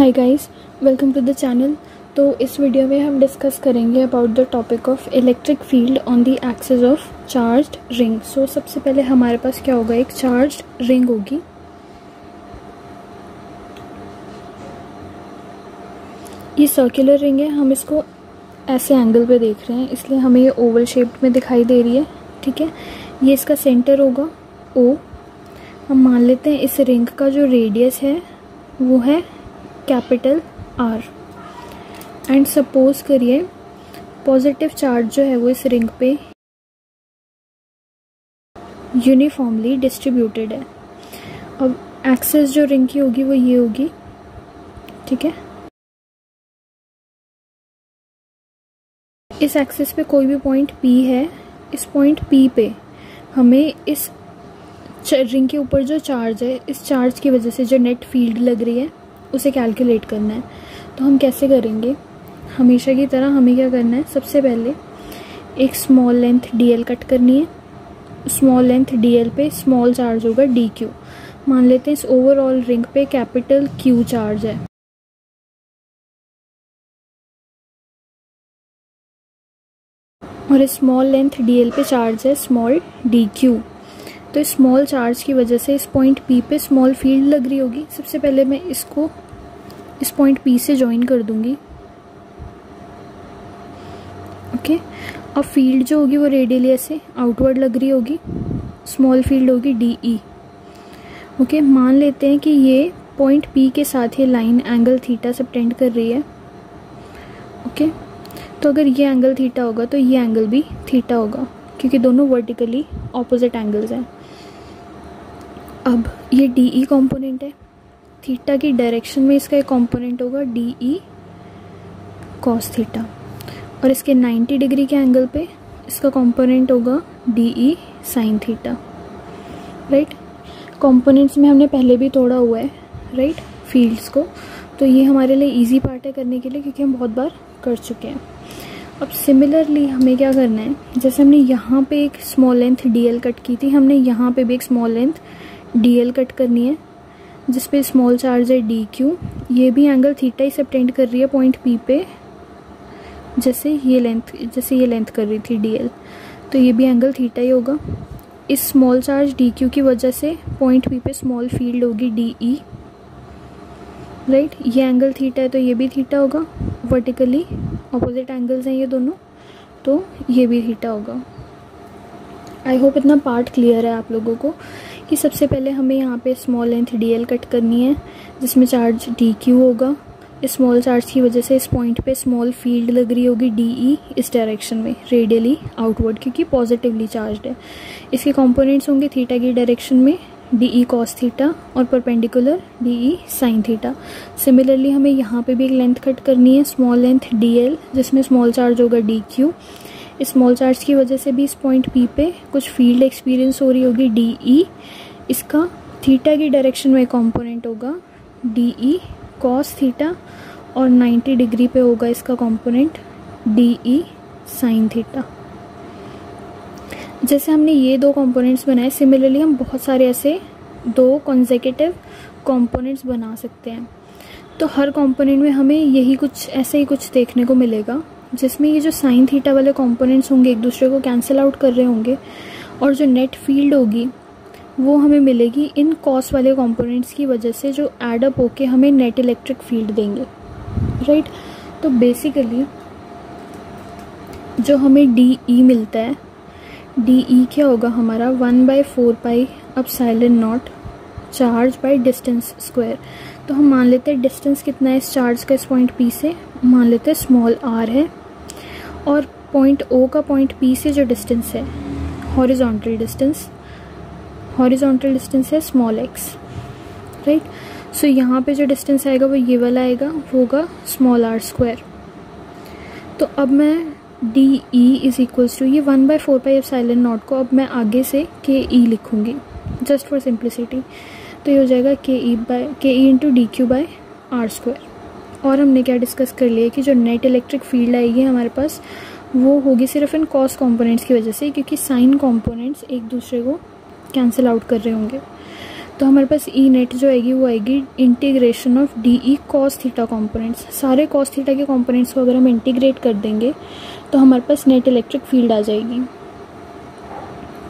Hi guys welcome to the channel तो इस video में हम डिस्कस करेंगे about the topic of electric field on the axis of charged ring so सबसे पहले हमारे पास क्या होगा? एक चार्ज्ड रिंग होगी। ये सर्कुलर रिंग है। हम इसको ऐसे एंगल पे देख रहे हैं। इसलिए हमें ये ओवल शेप में दिखाई दे रही है। ठीक है? ये इसका सेंटर होगा। ओ हम मान लेते हैं इस रिंग का जो रेडियस है, वो है कैपिटल आर। एंड सपोज़ करिए पॉजिटिव चार्ज जो है वो इस रिंग पे यूनिफॉर्मली डिस्ट्रीब्यूटेड है। अब एक्सेस जो रिंग की होगी वो ये होगी, ठीक है? इस एक्सेस पे कोई भी पॉइंट पी है, इस पॉइंट पी पे हमें इस रिंग के ऊपर जो चार्ज है, इस चार्ज की वजह से जो नेट फ़ील्ड लग रही है उसे कैलकुलेट करना है। तो हम कैसे करेंगे? हमेशा की तरह हमें क्या करना है? सबसे पहले एक स्मॉल लेंथ डीएल कट करनी है। स्मॉल लेंथ डीएल पे स्मॉल चार्ज होगा डी क्यू मान लेते हैं इस ओवरऑल रिंग पे कैपिटल क्यू चार्ज है। और इस स्मॉल लेंथ डीएल पे चार्ज है स्मॉल डी क्यू तो इस स्मॉल चार्ज की वजह से इस पॉइंट पी पे स्मॉल फ़ील्ड लग रही होगी। सबसे पहले मैं इसको इस पॉइंट पी से ज्वाइन कर दूँगी। ओके अब फ़ील्ड जो होगी वो रेडियली ऐसे आउटवर्ड लग रही होगी। स्मॉल फ़ील्ड होगी डी ई ओके मान लेते हैं कि ये पॉइंट पी के साथ ये लाइन एंगल थीटा से टेंड कर रही है। ओके तो अगर ये एंगल थीटा होगा तो ये एंगल भी थीटा होगा, क्योंकि दोनों वर्टिकली ऑपोजिट एंगल्स हैं। अब ये डी ई कॉम्पोनेंट है। थीटा की डायरेक्शन में इसका एक कॉम्पोनेंट होगा डी ई कॉस थीटा और इसके 90 डिग्री के एंगल पे इसका कॉम्पोनेंट होगा D E sine theta right components में हमने पहले भी तोड़ा हुआ है राइट right? फील्ड्स को। तो ये हमारे लिए इजी पार्ट है करने के लिए क्योंकि हम बहुत बार कर चुके हैं। अब सिमिलरली हमें क्या करना है? जैसे हमने यहाँ पे एक स्मॉल लेंथ डीएल कट की थी, हमने यहाँ पे भी एक स्मॉल लेंथ डीएल कट करनी है जिस पे स्मॉल चार्ज है डी क्यू ये भी एंगल थीटा ही सबटेंड कर रही है पॉइंट पी पे, जैसे ये लेंथ जैसे ये लेंथ कर रही थी डी एल तो ये भी एंगल थीटा ही होगा। इस स्मॉल चार्ज डी क्यू की वजह से पॉइंट पी पे स्मॉल फ़ील्ड होगी डी ई राइट ये एंगल थीटा है तो ये भी थीटा होगा। वर्टिकली अपोजिट एंगल्स हैं ये दोनों तो ये भी थीटा होगा। आई होप इतना पार्ट क्लियर है आप लोगों को। कि सबसे पहले हमें यहाँ पे small length D L cut करनी है, जिसमें चार्ज डी क्यू होगा। इस स्मॉल चार्ज की वजह से इस पॉइंट पे स्मॉल फ़ील्ड लग रही होगी डी ई इस डायरेक्शन में रेडियली आउटवर्ड क्योंकि पॉजिटिवली चार्ज है। इसके कंपोनेंट्स होंगे थीटा की डायरेक्शन में डी ई कॉस थीटा और perpendicular D E sine theta similarly हमें यहाँ पे भी एक लेंथ कट करनी है स्मॉल लेंथ डी एल जिसमें स्मॉल चार्ज होगा डी क्यू स्मॉल चार्ज की वजह से भी इस पॉइंट पी पे कुछ फ़ील्ड एक्सपीरियंस हो रही होगी डी ई इसका थीटा की डायरेक्शन में कंपोनेंट होगा डी ई कॉस थीटा और 90 डिग्री पे होगा इसका component D E sine theta जैसे हमने ये दो कंपोनेंट्स बनाए सिमिलरली हम बहुत सारे ऐसे दो कॉन्जेकेटिव कंपोनेंट्स बना सकते हैं। तो हर कंपोनेंट में हमें यही कुछ, ऐसे ही कुछ देखने को मिलेगा। जिसमें ये जो साइन थीटा वाले कंपोनेंट्स होंगे, एक दूसरे को कैंसिल आउट कर रहे होंगे, और जो नेट फ़ील्ड होगी, वो हमें मिलेगी इन कॉस वाले कंपोनेंट्स की वजह से जो एडअप होके हमें नेट इलेक्ट्रिक फ़ील्ड देंगे राइट तो बेसिकली जो हमें डी ई मिलता है डी ई क्या होगा हमारा? वन बाई फोर पाई अब epsilon nought charge by distance square तो हम मान लेते हैं डिस्टेंस कितना है इस चार्ज का इस पॉइंट पी से? मान लेते हैं स्मॉल आर है। और पॉइंट ओ का पॉइंट पी से जो डिस्टेंस है हॉरिजॉन्टल डिस्टेंस हॉरिजॉन्टल डिस्टेंस है स्मॉल एक्स राइट सो यहाँ पे जो डिस्टेंस आएगा वो ये वाला आएगा वो होगा स्मॉल आर स्क्वायर तो अब मैं D E is equals to ये one by four pi epsilon nought को अब मैं आगे से के ई लिखूँगी जस्ट फॉर सिंप्लिसिटी तो ये हो जाएगा K E by K E into D Q by R square और हमने क्या डिस्कस कर लिया कि जो नेट इलेक्ट्रिक फ़ील्ड आएगी हमारे पास, वो होगी सिर्फ़ इन कॉस कंपोनेंट्स की वजह से, क्योंकि साइन कंपोनेंट्स एक दूसरे को कैंसिल आउट कर रहे होंगे। तो हमारे पास ई e नेट जो आएगी, वो आएगी integration of D E cos theta components सारे कॉस थीटा के कॉम्पोनेंट्स को अगर हम इंटीग्रेट कर देंगे तो हमारे पास नेट इलेक्ट्रिक फ़ील्ड आ जाएगी।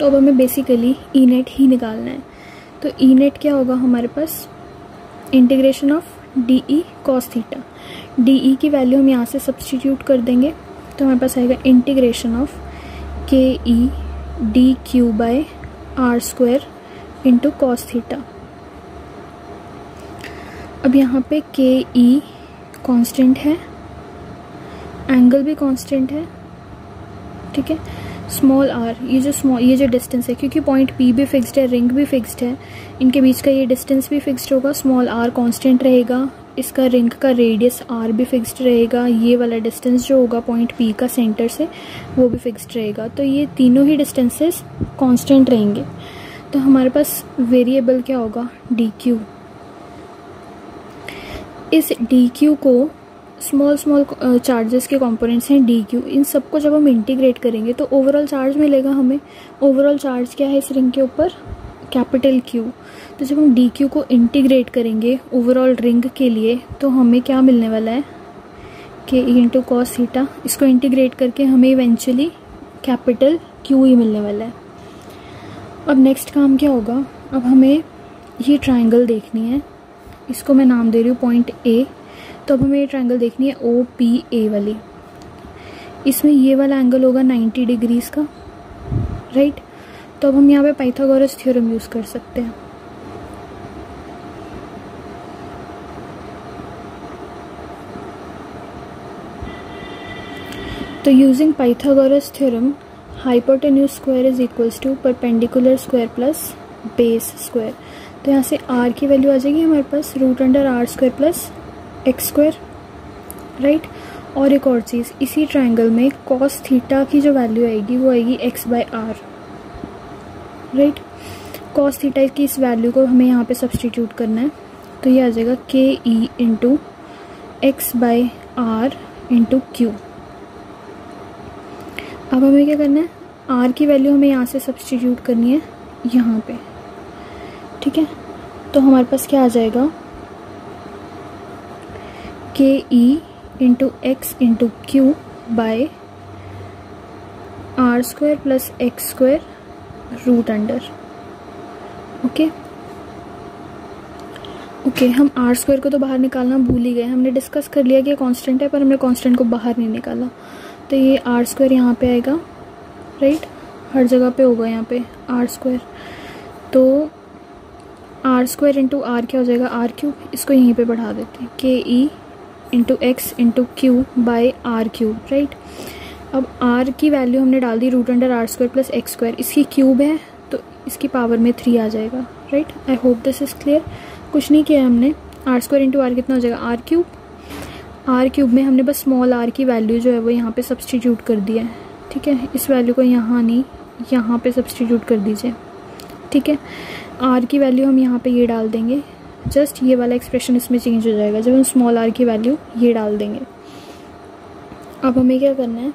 तो अब हमें बेसिकली ई नेट ही निकालना है। तो ई नेट क्या होगा हमारे पास? Integration of D E cos theta D E की वैल्यू हम यहाँ से सब्सटीट्यूट कर देंगे तो हमारे पास आएगा integration of K E D Q by R square into cos theta अब यहाँ पे के ई कॉन्स्टेंट है एंगल भी कांस्टेंट है, ठीक है? स्मॉल आर ये जो स्मॉल ये जो डिस्टेंस है, क्योंकि पॉइंट पी भी फिक्स्ड है रिंग भी फिक्स्ड है, इनके बीच का ये डिस्टेंस भी फिक्स्ड होगा स्मॉल आर कांस्टेंट रहेगा, इसका रिंग का रेडियस आर भी फिक्स्ड रहेगा, ये वाला डिस्टेंस जो होगा पॉइंट पी का सेंटर से, वो भी फिक्स्ड रहेगा तो ये तीनों ही डिस्टेंसेस कांस्टेंट रहेंगे। तो हमारे पास वेरिएबल क्या होगा? डी क्यू इस डी क्यू को स्मॉल स्मॉल चार्जेस के कंपोनेंट्स हैं डी क्यू इन सबको जब हम इंटीग्रेट करेंगे तो ओवरऑल चार्ज मिलेगा हमें। ओवरऑल चार्ज क्या है इस रिंग के ऊपर? कैपिटल क्यू तो जब हम डी क्यू को इंटीग्रेट करेंगे ओवरऑल रिंग के लिए तो हमें क्या मिलने वाला है? के इंटू कॉस थीटा इसको इंटीग्रेट करके हमें इवेंचुअली कैपिटल क्यू ही मिलने वाला है। अब नेक्स्ट काम क्या होगा? अब हमें ये ट्राइंगल देखनी है। इसको मैं नाम दे रही हूँ पॉइंट ए तो अब हमें ये ट्रायंगल देखनी है ओ पी ए वाली। इसमें ये वाला एंगल होगा 90 डिग्रीज का राइट तो अब हम यहाँ पे पाइथागोरस थ्योरम यूज़ कर सकते हैं। तो using Pythagoras theorem hypotenuse square is equals to perpendicular square plus base square तो यहाँ से आर की वैल्यू आ जाएगी हमारे पास root under R square plus X square right और एक और चीज़, इसी ट्राइंगल में कॉस थीटा की जो वैल्यू आएगी वो आएगी X by R right cos theta की इस वैल्यू को हमें यहाँ पे सब्सटीट्यूट करना है तो ये आ जाएगा K E into X by R into Q अब हमें क्या करना है? आर की वैल्यू हमें यहाँ से सब्सटीट्यूट करनी है, यहाँ पे, ठीक है? तो हमारे पास क्या आ जाएगा? K E into X into Q by R square plus X square root under okay okay हम आर स्क्वायर को तो बाहर निकालना भूल ही गए हमने डिस्कस कर लिया कि कांस्टेंट है, पर हमने कांस्टेंट को बाहर नहीं निकाला। तो ये आर स्क्वायर यहाँ पे आएगा राइट हर जगह पे होगा यहाँ पे आर स्क्वायर तो आर स्क्वायर इंटू आर क्या हो जाएगा? आर क्यूब इसको यहीं पे बढ़ा देते हैं। K E into X into Q by R cube right अब आर की वैल्यू हमने डाल दी root under R square plus X square इसकी क्यूब है तो इसकी पावर में थ्री आ जाएगा right I hope this is clear कुछ नहीं किया हमने. आर स्क्वायर इंटू आर कितना हो जाएगा? आर क्यूब आर क्यूब में हमने बस स्मॉल आर की वैल्यू जो है वो यहाँ पे सब्सटीट्यूट कर दिया है, ठीक है? इस वैल्यू को यहाँ नहीं, यहाँ पे सब्सटीट्यूट कर दीजिए, ठीक है? आर की वैल्यू हम यहाँ पे ये डाल देंगे. जस्ट ये वाला एक्सप्रेशन इसमें चेंज हो जाएगा। जब हम स्मॉल आर की वैल्यू ये डाल देंगे। अब हमें क्या करना है?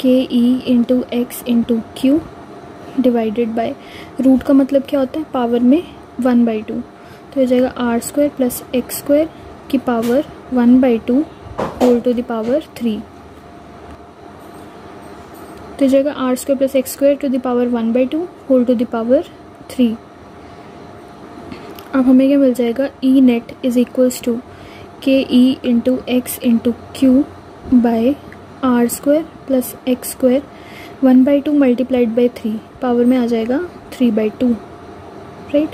K E into X into Q divided by root का मतलब क्या होता है? पावर में वन बाई टू तो हो जाएगा R square plus X square की power one by two whole to the power three तो हो जाएगा R square plus X square to the power one by two whole to the power three अब हमें क्या मिल जाएगा? E net is equals to K E into X into Q by R square plus X square one by two multiplied by three power में आ जाएगा three by two right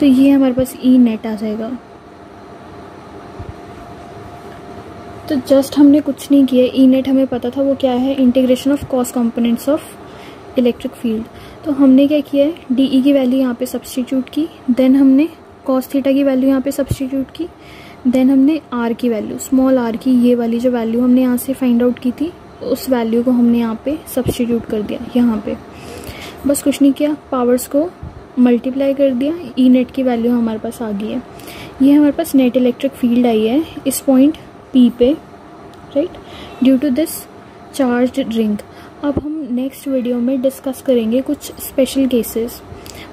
तो ये हमारे पास ई नेट आ जाएगा। तो जस्ट हमने कुछ नहीं किया। ई नेट हमें पता था वो क्या है? Integration of cos components of electric field तो हमने क्या किया है? डी ई की वैल्यू यहाँ पे सब्सटीट्यूट की। देन हमने कॉस थीटा की वैल्यू यहाँ पे सब्सटीट्यूट की देन हमने आर की वैल्यू स्मॉल आर की, ये वाली जो वैल्यू हमने यहाँ से फाइंड आउट की थी, उस वैल्यू को हमने यहाँ पे सब्सटीट्यूट कर दिया, यहाँ पे। बस कुछ नहीं किया पावर्स को मल्टीप्लाई कर दिया ई e नेट की वैल्यू हमारे पास आ गई है। ये हमारे पास नेट इलेक्ट्रिक फ़ील्ड आई है, इस पॉइंट पी पे right due to this charge ring अब हम नेक्स्ट वीडियो में डिस्कस करेंगे कुछ स्पेशल केसेस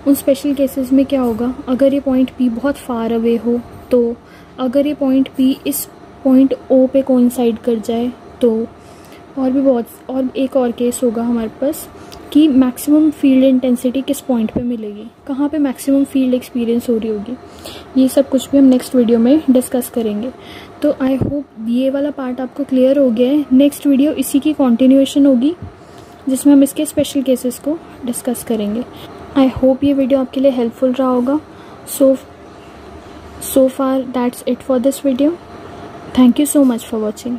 उन स्पेशल केसेस में क्या होगा? अगर ये पॉइंट पी बहुत फार अवे हो तो अगर ये पॉइंट पी इस पॉइंट ओ पे कोइंसाइड कर जाए तो और भी बहुत, और एक और केस होगा हमारे पास कि मैक्सिमम फ़ील्ड इंटेंसिटी किस पॉइंट पे मिलेगी? कहाँ पे मैक्सिमम फ़ील्ड एक्सपीरियंस हो रही होगी? ये सब कुछ भी हम नेक्स्ट वीडियो में डिस्कस करेंगे। तो आई होप ये वाला पार्ट आपको क्लियर हो गया है। नेक्स्ट वीडियो इसी की कॉन्टिन्यूएशन होगी, जिसमें हम इसके स्पेशल केसेस को डिस्कस करेंगे। आई होप ये वीडियो आपके लिए हेल्पफुल रहा होगा. So so far that's it for this video thank you so much for watching